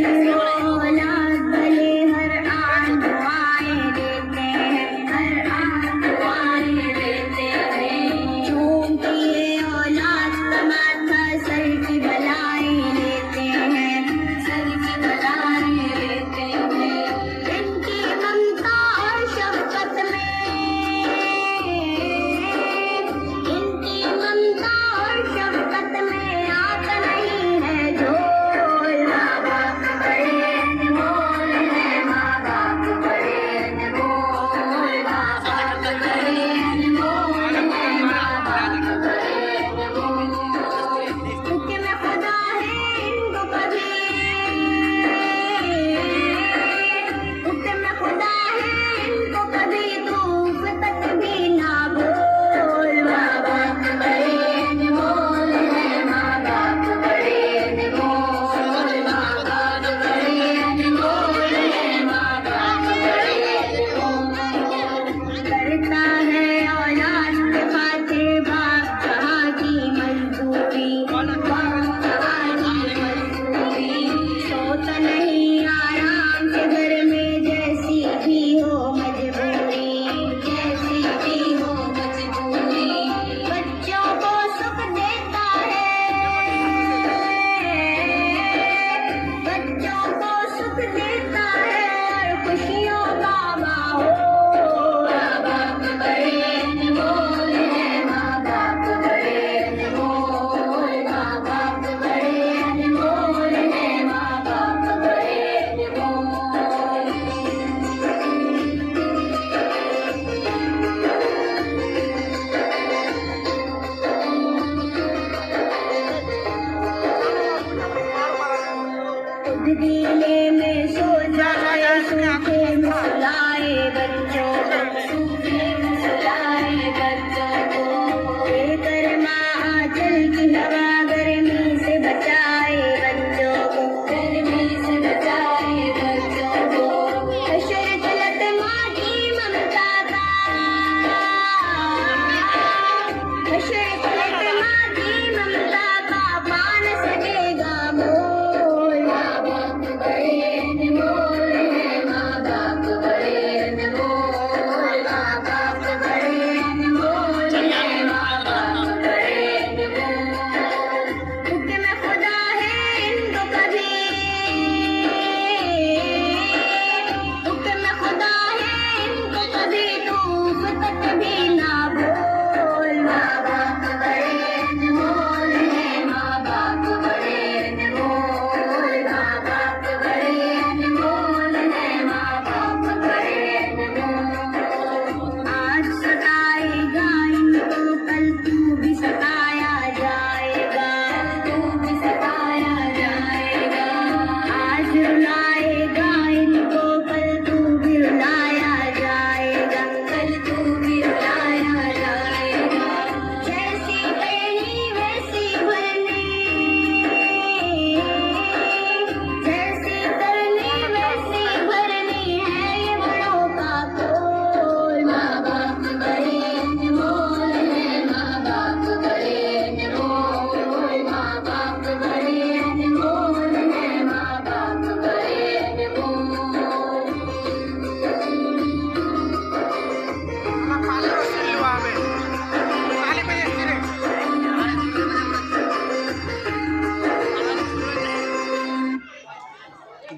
Yeah. दिले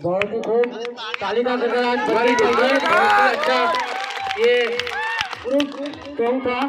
बहुत ही खूब ताली का वेरी गुड बहुत अच्छा ये ग्रुप टोंग था।